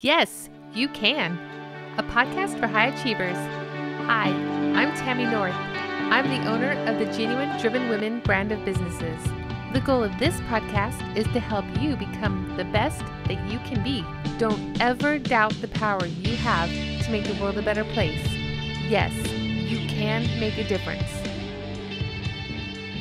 Yes, you can. A podcast for high achievers. Hi, I'm Tami North. I'm the owner of the Genuine Driven Women brand of businesses. The goal of this podcast is to help you become the best that you can be. Don't ever doubt the power you have to make the world a better place. Yes, you can make a difference.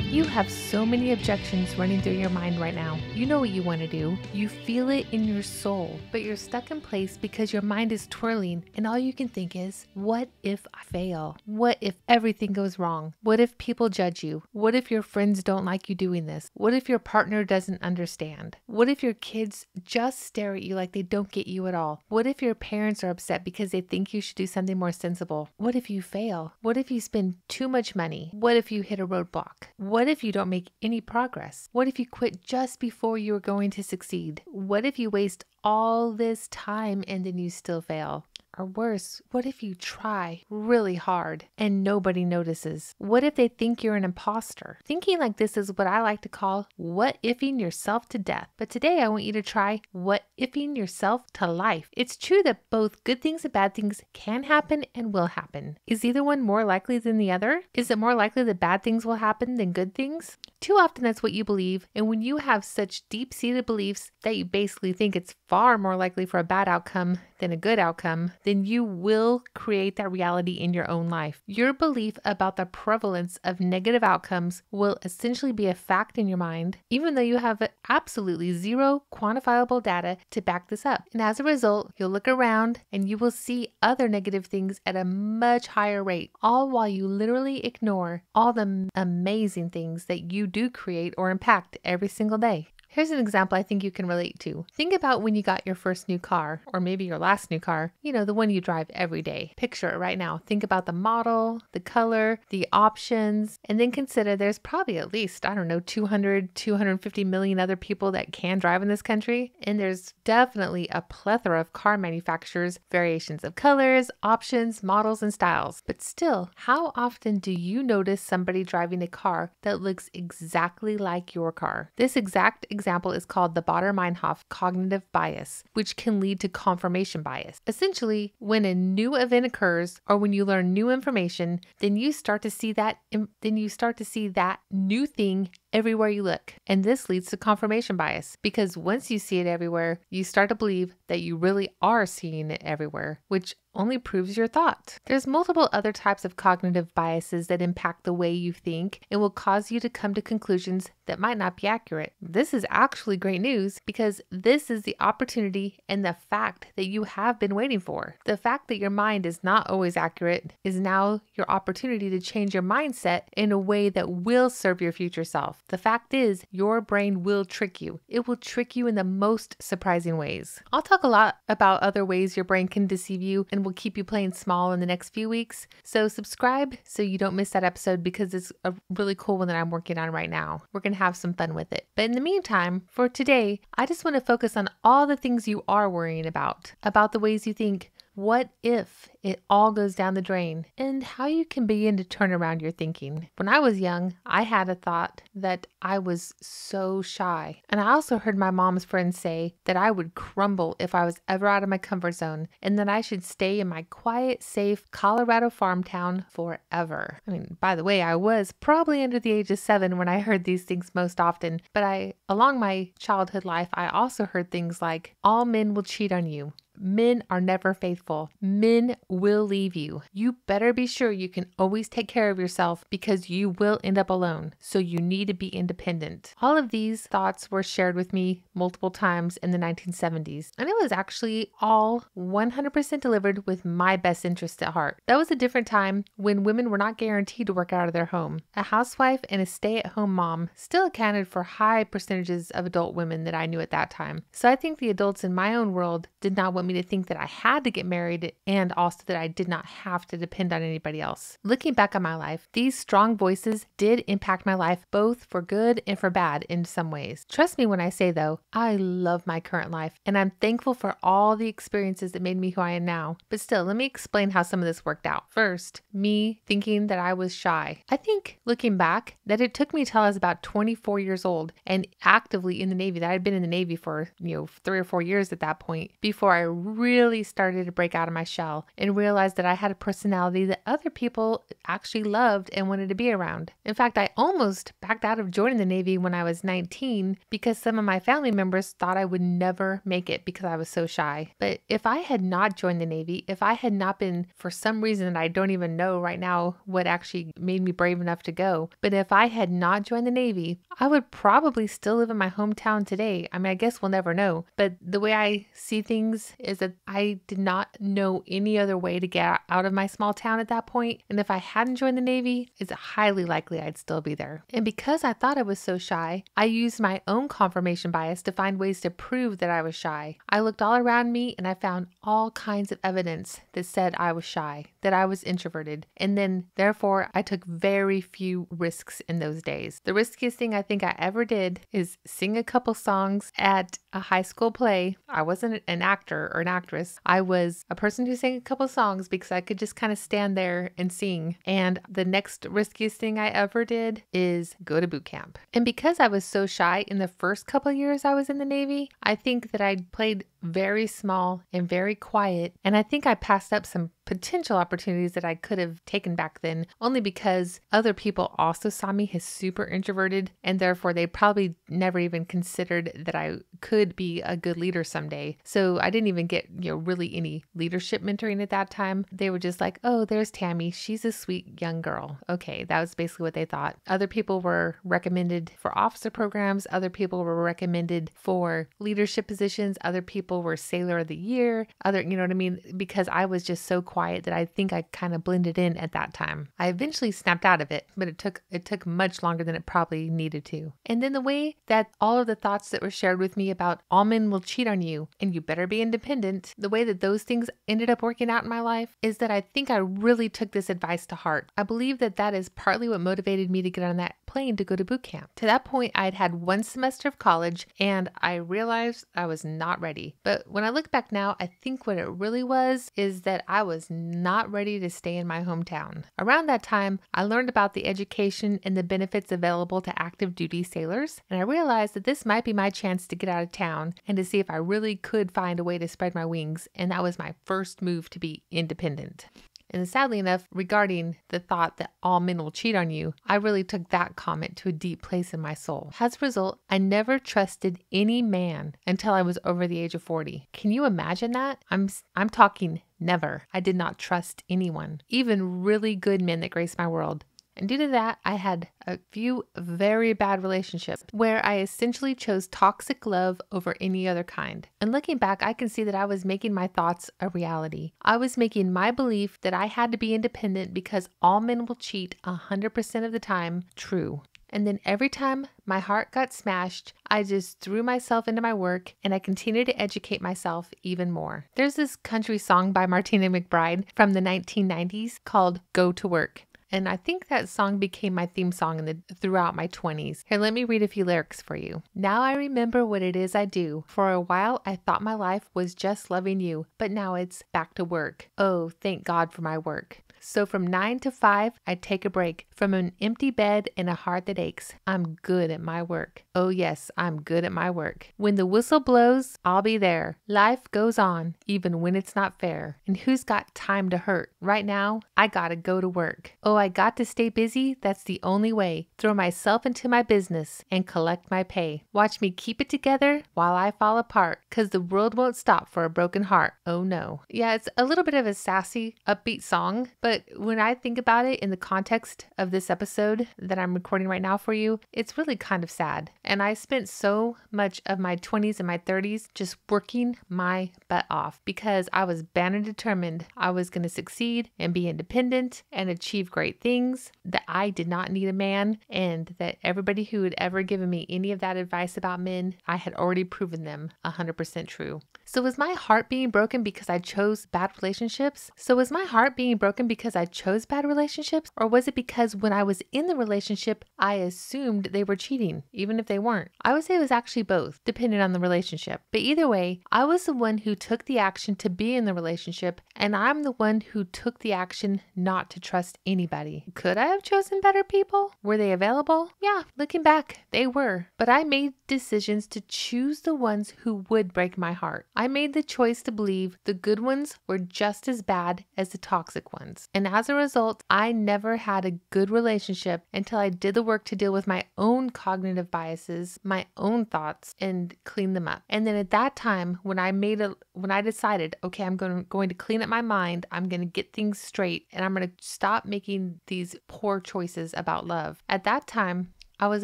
You have so many objections running through your mind right now. You know what you want to do. You feel it in your soul, but you're stuck in place because your mind is twirling and all you can think is, what if I fail? What if everything goes wrong? What if people judge you? What if your friends don't like you doing this? What if your partner doesn't understand? What if your kids just stare at you like they don't get you at all? What if your parents are upset because they think you should do something more sensible? What if you fail? What if you spend too much money? What if you hit a roadblock? What if you don't make any progress? What if you quit just before you are going to succeed? What if you waste all this time and then you still fail? Or worse, what if you try really hard and nobody notices? What if they think you're an imposter? Thinking like this is what I like to call what ifing yourself to death. But today I want you to try what ifing yourself to life. It's true that both good things and bad things can happen and will happen. Is either one more likely than the other? Is it more likely that bad things will happen than good things? Too often that's what you believe, and when you have such deep seated beliefs that you basically think it's far more likely for a bad outcome than a good outcome, then you will create that reality in your own life. Your belief about the prevalence of negative outcomes will essentially be a fact in your mind, even though you have absolutely zero quantifiable data to back this up. And as a result, you'll look around and you will see other negative things at a much higher rate, all while you literally ignore all the amazing things that you do create or impact every single day. Here's an example I think you can relate to. Think about when you got your first new car, or maybe your last new car, you know, the one you drive every day. Picture it right now. Think about the model, the color, the options, and then consider there's probably at least, I don't know, 200, 250 million other people that can drive in this country. And there's definitely a plethora of car manufacturers, variations of colors, options, models, and styles. But still, how often do you notice somebody driving a car that looks exactly like your car? This exact example is called the Baader-Meinhof cognitive bias, which can lead to confirmation bias. Essentially, when a new event occurs or when you learn new information, then you start to see that then you start to see that new thing everywhere you look. And this leads to confirmation bias because once you see it everywhere, you start to believe that you really are seeing it everywhere, which only proves your thought. There's multiple other types of cognitive biases that impact the way you think and will cause you to come to conclusions that might not be accurate. This is actually great news because this is the opportunity and the fact that you have been waiting for. The fact that your mind is not always accurate is now your opportunity to change your mindset in a way that will serve your future self. The fact is, your brain will trick you. It will trick you in the most surprising ways. I'll talk a lot about other ways your brain can deceive you and will keep you playing small in the next few weeks. So, subscribe so you don't miss that episode because it's a really cool one that I'm working on right now. We're going to have some fun with it. But in the meantime, for today, I just want to focus on all the things you are worrying about, about the ways you think, what if it all goes down the drain, and how you can begin to turn around your thinking. When I was young, I had a thought that I was so shy. And I also heard my mom's friends say that I would crumble if I was ever out of my comfort zone and that I should stay in my quiet, safe Colorado farm town forever. I mean, by the way, I was probably under the age of seven when I heard these things most often, but I, along my childhood life, I also heard things like, all men will cheat on you. Men are never faithful. Men will leave you. You better be sure you can always take care of yourself because you will end up alone. So you need to be independent. All of these thoughts were shared with me multiple times in the 1970s, and it was actually all 100% delivered with my best interest at heart. That was a different time when women were not guaranteed to work out of their home. A housewife and a stay at home mom still accounted for high percentages of adult women that I knew at that time. So I think the adults in my own world did not want me to think that I had to get married and also that I did not have to depend on anybody else. Looking back on my life, these strong voices did impact my life both for good and for bad in some ways. Trust me when I say, though, I love my current life and I'm thankful for all the experiences that made me who I am now. But still, let me explain how some of this worked out. First, me thinking that I was shy. I think looking back, that it took me till I was about 24 years old and actively in the Navy, that I had been in the Navy for, you know, three or four years at that point before I really started to break out of my shell and realized that I had a personality that other people actually loved and wanted to be around. In fact, I almost backed out of joining the Navy when I was 19 because some of my family members thought I would never make it because I was so shy. But if I had not joined the Navy, if I had not been, for some reason I don't even know right now what actually made me brave enough to go, but if I had not joined the Navy, I would probably still live in my hometown today. I mean, I guess we'll never know. But the way I see things is that I did not know any other way to get out of my small town at that point. And if I hadn't joined the Navy, it's highly likely I'd still be there. And because I thought I was so shy, I used my own confirmation bias to find ways to prove that I was shy. I looked all around me and I found all kinds of evidence that said I was shy, that I was introverted. And then, therefore, I took very few risks in those days. The riskiest thing I think I ever did is sing a couple songs at a high school play. I wasn't an actor or an actress. I was a person who sang a couple songs because I could just kind of stand there and sing. And the next riskiest thing I ever did is go to boot camp. And because I was so shy in the first couple years I was in the Navy, I think that I played very small and very quiet. And I think I passed up some potential opportunities that I could have taken back then, only because other people also saw me as super introverted, and therefore they probably never even considered that I could be a good leader someday. So I didn't even get, you know, really any leadership mentoring at that time. They were just like, oh, there's Tami. She's a sweet young girl. Okay, that was basically what they thought. Other people were recommended for officer programs, other people were recommended for leadership positions, other people were Sailor of the Year, other, you know what I mean? Because I was just so quiet that I think I kind of blended in at that time. I eventually snapped out of it, but it took it took much longer than it probably needed to. And then the way that all of the thoughts that were shared with me about all men will cheat on you and you better be independent, the way that those things ended up working out in my life is that I think I really took this advice to heart. I believe that that is partly what motivated me to get on that plane to go to boot camp. To that point, I'd had one semester of college and I realized I was not ready. But when I look back now, I think what it really was is that I was not ready to stay in my hometown. Around that time, I learned about the education and the benefits available to active duty sailors, and I realized that this might be my chance to get out of town and to see if I really could find a way to spread my wings, and that was my first move to be independent. And sadly enough, regarding the thought that all men will cheat on you, I really took that comment to a deep place in my soul. As a result, I never trusted any man until I was over the age of 40. Can you imagine that? I'm I'm talking never. I did not trust anyone, even really good men that graced my world. And due to that, I had a few very bad relationships where I essentially chose toxic love over any other kind. And looking back, I can see that I was making my thoughts a reality. I was making my belief that I had to be independent because all men will cheat 100% of the time true. And then every time my heart got smashed, I just threw myself into my work and I continued to educate myself even more. There's this country song by Martina McBride from the 1990s called Go to Work. And I think that song became my theme song the, throughout my 20s. Here, let me read a few lyrics for you. Now I remember what it is I do. For a while, I thought my life was just loving you, but now it's back to work. Oh, thank God for my work. So from 9 to 5, I take a break. From an empty bed and a heart that aches, I'm good at my work. Oh, yes, I'm good at my work. When the whistle blows, I'll be there. Life goes on, even when it's not fair. And who's got time to hurt? Right now, I gotta go to work. Oh, I got to stay busy. That's the only way. Throw myself into my business and collect my pay. Watch me keep it together while I fall apart, cause the world won't stop for a broken heart. Oh no. Yeah, it's a little bit of a sassy, upbeat song, but but when I think about it in the context of this episode that I'm recording right now for you, it's really kind of sad. And I spent so much of my 20s and my 30s just working my butt off because I was and determined I was going to succeed and be independent and achieve great things, that I did not need a man, and that everybody who had ever given me any of that advice about men, I had already proven them 100% true. So was my heart being broken because I chose bad relationships? So was my heart being broken because I chose bad relationships? Or was it because when I was in the relationship, I assumed they were cheating, even if they weren't? I would say it was actually both, depending on the relationship. But either way, I was the one who took the action to be in the relationship, and I'm the one who took the action not to trust anybody. Could I have chosen better people? Were they available? Yeah, looking back, they were. But I made decisions to choose the ones who would break my heart. I made the choice to believe the good ones were just as bad as the toxic ones. And as a result, I never had a good relationship until I did the work to deal with my own cognitive biases, my own thoughts, and clean them up. And then at that time, when I made a when I decided, okay, I'm going to, going to clean up my mind, I'm going to get things straight, and I'm going to stop making these poor choices about love. At that time, I was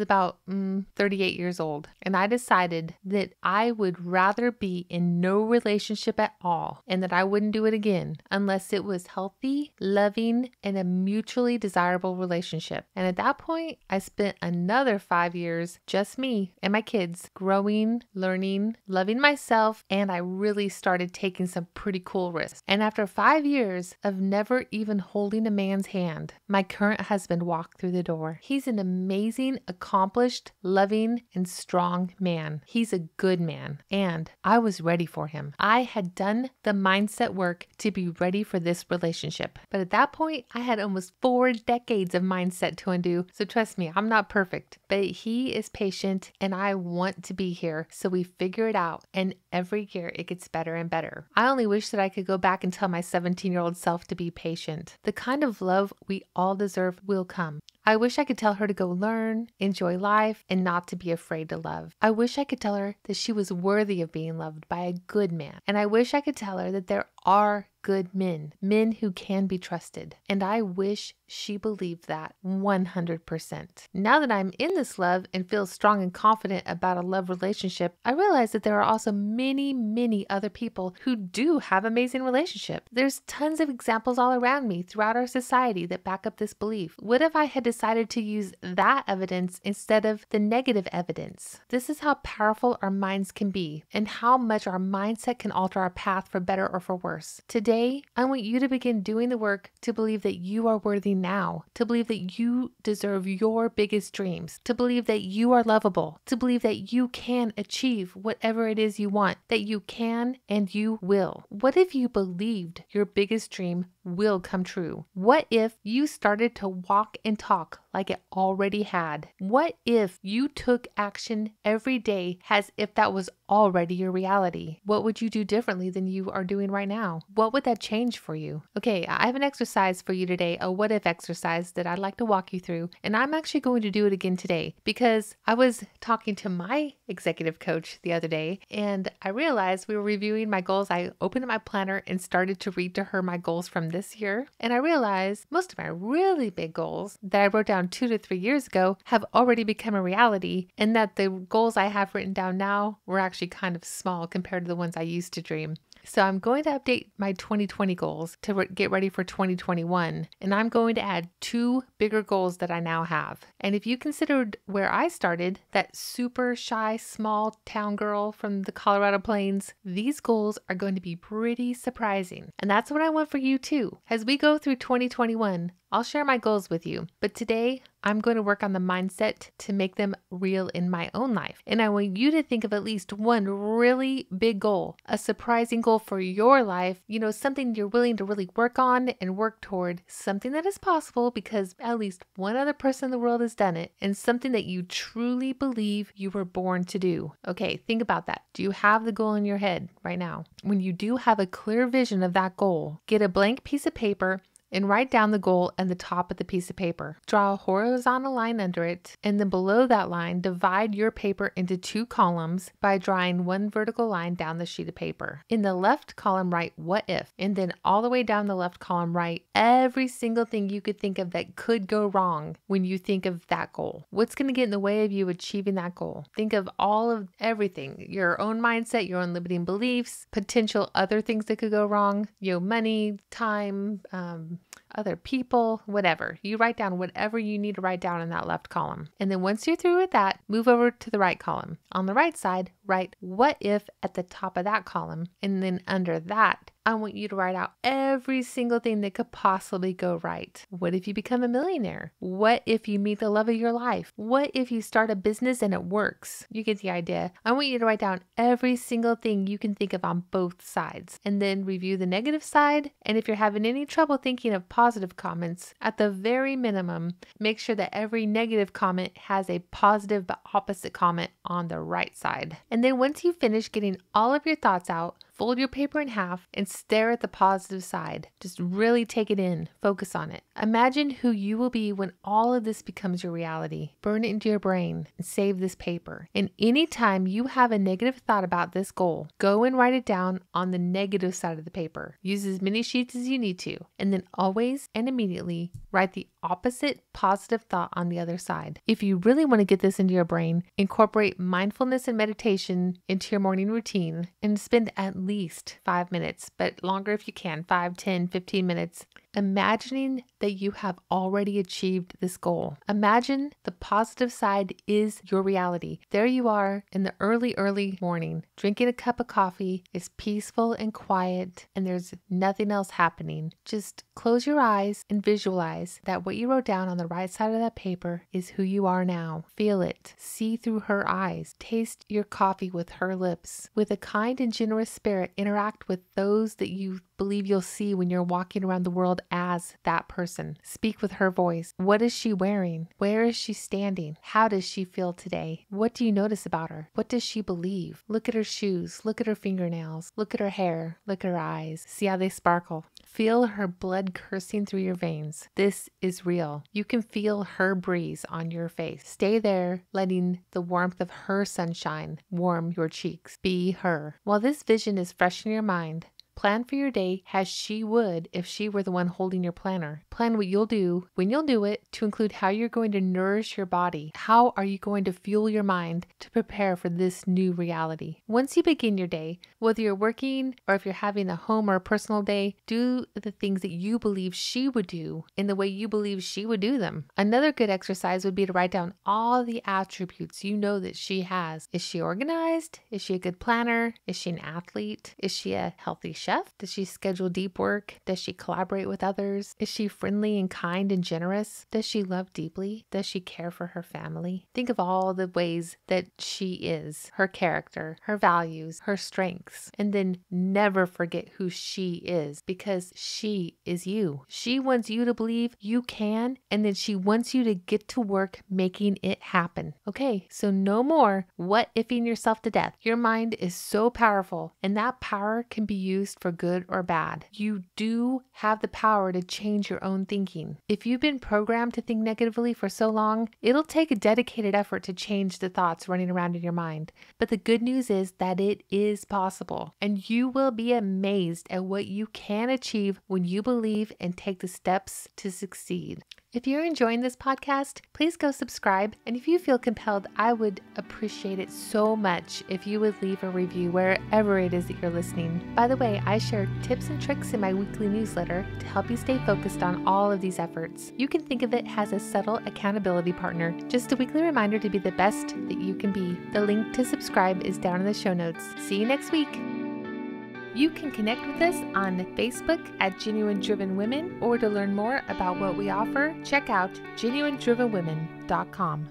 about mm, 38 years old, and I decided that I would rather be in no relationship at all and that I wouldn't do it again unless it was healthy, loving, and a mutually desirable relationship. And at that point, I spent another five years, just me and my kids, growing, learning, loving myself, and I really started taking some pretty cool risks. And after five years of never even holding a man's hand, my current husband walked through the door. He's an amazing, accomplished, loving, and strong man. He's a good man, and I was ready for him. I had done the mindset work to be ready for this relationship. But at that point, I had almost four decades of mindset to undo. So trust me, I'm not perfect, but he is patient and I want to be here. So we figure it out. And every year it gets better and better. I only wish that I could go back and tell my 17 year old self to be patient. The kind of love we all deserve will come. I wish I could tell her to go learn, enjoy life, and not to be afraid to love. I wish I could tell her that she was worthy of being loved by a good man. And I wish I could tell her that there are good men, men who can be trusted. And I wish she believed that 100%. Now that I'm in this love and feel strong and confident about a love relationship, I realize that there are also many, many other people who do have amazing relationships. There's tons of examples all around me throughout our society that back up this belief. What if I had decided to use that evidence instead of the negative evidence? This is how powerful our minds can be and how much our mindset can alter our path for better or for worse. Today, Today, I want you to begin doing the work to believe that you are worthy now, to believe that you deserve your biggest dreams, to believe that you are lovable, to believe that you can achieve whatever it is you want, that you can and you will. What if you believed your biggest dream will come true? What if you started to walk and talk like it already had? What if you took action every day as if that was already your reality? What would you do differently than you are doing right now? What would that change for you? Okay, I have an exercise for you today, a what if exercise that I'd like to walk you through. And I'm actually going to do it again today because I was talking to my executive coach the other day and I realized we were reviewing my goals. I opened my planner and started to read to her my goals from this year. And I realized most of my really big goals that I wrote down two to three years ago have already become a reality, and that the goals I have written down now were actually kind of small compared to the ones I used to dream. So I'm going to update my 2020 goals to re- get ready for 2021. And I'm going to add two bigger goals that I now have. And if you considered where I started, that super shy small town girl from the Colorado Plains, these goals are going to be pretty surprising. And that's what I want for you too. As we go through 2021, I'll share my goals with you, but today I'm going to work on the mindset to make them real in my own life. And I want you to think of at least one really big goal, a surprising goal for your life, you know, something you're willing to really work on and work toward, something that is possible because at least one other person in the world has done it, and something that you truly believe you were born to do. Okay, think about that. Do you have the goal in your head right now? When you do have a clear vision of that goal, get a blank piece of paper and write down the goal at the top of the piece of paper. Draw a horizontal line under it, and then below that line, divide your paper into two columns by drawing one vertical line down the sheet of paper. In the left column, write what if, and then all the way down the left column, write every single thing you could think of that could go wrong when you think of that goal. What's going to get in the way of you achieving that goal? Think of all of everything your own mindset, your own limiting beliefs, potential other things that could go wrong, you know, money, time, um, other people, whatever. You write down whatever you need to write down in that left column. And then once you're through with that, move over to the right column. On the right side, write what if at the top of that column. And then under that, I want you to write out every single thing that could possibly go right. What if you become a millionaire? What if you meet the love of your life? What if you start a business and it works? You get the idea. I want you to write down every single thing you can think of on both sides and then review the negative side. And if you're having any trouble thinking of positive comments. At the very minimum, make sure that every negative comment has a positive but opposite comment on the right side. And then once you finish getting all of your thoughts out, Fold your paper in half and stare at the positive side. Just really take it in, focus on it. Imagine who you will be when all of this becomes your reality. Burn it into your brain and save this paper. And anytime you have a negative thought about this goal, go and write it down on the negative side of the paper. Use as many sheets as you need to, and then always and immediately write the opposite positive thought on the other side. If you really want to get this into your brain, incorporate mindfulness and meditation into your morning routine and spend at least five minutes, but longer if you can 5, 10, 15 minutes imagining that you have already achieved this goal. Imagine the positive side is your reality. There you are in the early, early morning, drinking a cup of coffee. It's peaceful and quiet, and there's nothing else happening. Just close your eyes and visualize that what you wrote down on the right side of that paper is who you are now. Feel it, see through her eyes, taste your coffee with her lips. With a kind and generous spirit, interact with those that you believe you'll see when you're walking around the world as that person. Speak with her voice. What is she wearing? Where is she standing? How does she feel today? What do you notice about her? What does she believe? Look at her shoes. Look at her fingernails. Look at her hair. Look at her eyes. See how they sparkle. Feel her blood coursing through your veins. This is real. You can feel her breeze on your face. Stay there, letting the warmth of her sunshine warm your cheeks. Be her. While this vision is fresh in your mind, Plan for your day as she would if she were the one holding your planner. Plan what you'll do when you'll do it to include how you're going to nourish your body. How are you going to fuel your mind to prepare for this new reality? Once you begin your day, whether you're working or if you're having a home or a personal day, do the things that you believe she would do in the way you believe she would do them. Another good exercise would be to write down all the attributes you know that she has. Is she organized? Is she a good planner? Is she an athlete? Is she a healthy chef? Does she schedule deep work? Does she collaborate with others? Is she friendly and kind and generous? Does she love deeply? Does she care for her family? Think of all the ways that she is, her character, her values, her strengths, and then never forget who she is because she is you. She wants you to believe you can, and then she wants you to get to work making it happen. Okay, so no more what ifing yourself to death. Your mind is so powerful, and that power can be used for good or bad. You do have the power to change your own thinking. If you've been programmed to think negatively for so long, it'll take a dedicated effort to change the thoughts running around in your mind. But the good news is that it is possible, and you will be amazed at what you can achieve when you believe and take the steps to succeed. If you're enjoying this podcast, please go subscribe. And if you feel compelled, I would appreciate it so much if you would leave a review wherever it is that you're listening. By the way, I share tips and tricks in my weekly newsletter to help you stay focused on all of these efforts. You can think of it as a subtle accountability partner, just a weekly reminder to be the best that you can be. The link to subscribe is down in the show notes. See you next week. You can connect with us on Facebook at Genuine Driven Women, or to learn more about what we offer, check out genuinedrivenwomen.com.